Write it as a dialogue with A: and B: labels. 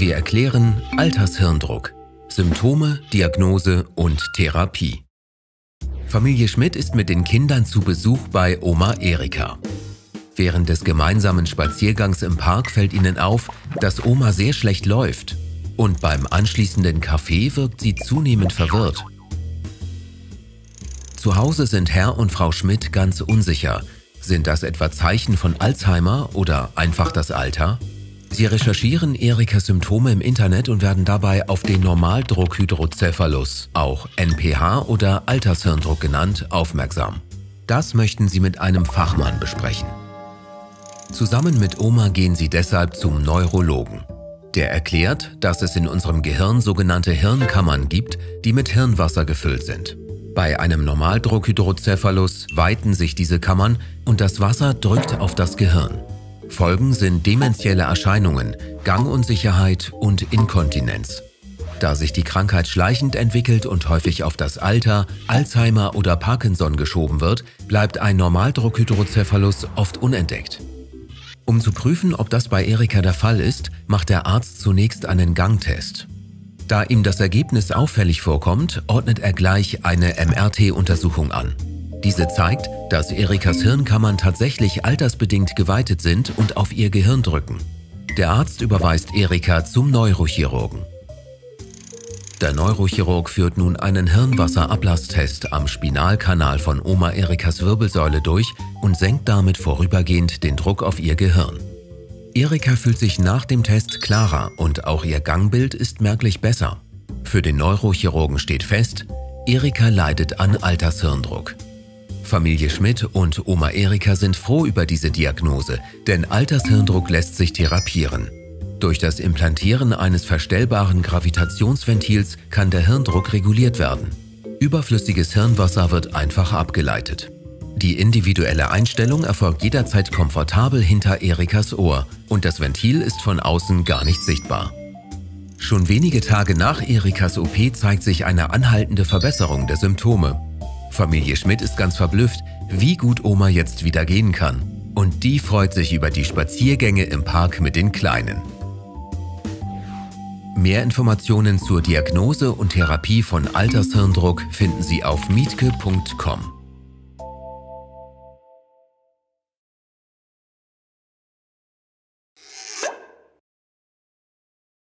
A: Wir erklären Altershirndruck, Symptome, Diagnose und Therapie. Familie Schmidt ist mit den Kindern zu Besuch bei Oma Erika. Während des gemeinsamen Spaziergangs im Park fällt ihnen auf, dass Oma sehr schlecht läuft und beim anschließenden Kaffee wirkt sie zunehmend verwirrt. Zu Hause sind Herr und Frau Schmidt ganz unsicher. Sind das etwa Zeichen von Alzheimer oder einfach das Alter? Sie recherchieren Erikas Symptome im Internet und werden dabei auf den Normaldruckhydrocephalus, auch NPH oder Altershirndruck genannt, aufmerksam. Das möchten sie mit einem Fachmann besprechen. Zusammen mit Oma gehen sie deshalb zum Neurologen. Der erklärt, dass es in unserem Gehirn sogenannte Hirnkammern gibt, die mit Hirnwasser gefüllt sind. Bei einem Normaldruckhydrocephalus weiten sich diese Kammern und das Wasser drückt auf das Gehirn. Folgen sind dementielle Erscheinungen, Gangunsicherheit und Inkontinenz. Da sich die Krankheit schleichend entwickelt und häufig auf das Alter, Alzheimer oder Parkinson geschoben wird, bleibt ein Normaldruckhydrocephalus oft unentdeckt. Um zu prüfen, ob das bei Erika der Fall ist, macht der Arzt zunächst einen Gangtest. Da ihm das Ergebnis auffällig vorkommt, ordnet er gleich eine MRT-Untersuchung an. Diese zeigt, dass Erikas Hirnkammern tatsächlich altersbedingt geweitet sind und auf ihr Gehirn drücken. Der Arzt überweist Erika zum Neurochirurgen. Der Neurochirurg führt nun einen Hirnwasserablasstest am Spinalkanal von Oma Erikas Wirbelsäule durch und senkt damit vorübergehend den Druck auf ihr Gehirn. Erika fühlt sich nach dem Test klarer und auch ihr Gangbild ist merklich besser. Für den Neurochirurgen steht fest, Erika leidet an Altershirndruck. Familie Schmidt und Oma Erika sind froh über diese Diagnose, denn Altershirndruck lässt sich therapieren. Durch das Implantieren eines verstellbaren Gravitationsventils kann der Hirndruck reguliert werden. Überflüssiges Hirnwasser wird einfach abgeleitet. Die individuelle Einstellung erfolgt jederzeit komfortabel hinter Erikas Ohr und das Ventil ist von außen gar nicht sichtbar. Schon wenige Tage nach Erikas OP zeigt sich eine anhaltende Verbesserung der Symptome. Familie Schmidt ist ganz verblüfft, wie gut Oma jetzt wieder gehen kann. Und die freut sich über die Spaziergänge im Park mit den Kleinen. Mehr Informationen zur Diagnose und Therapie von Altershirndruck finden Sie auf mietke.com.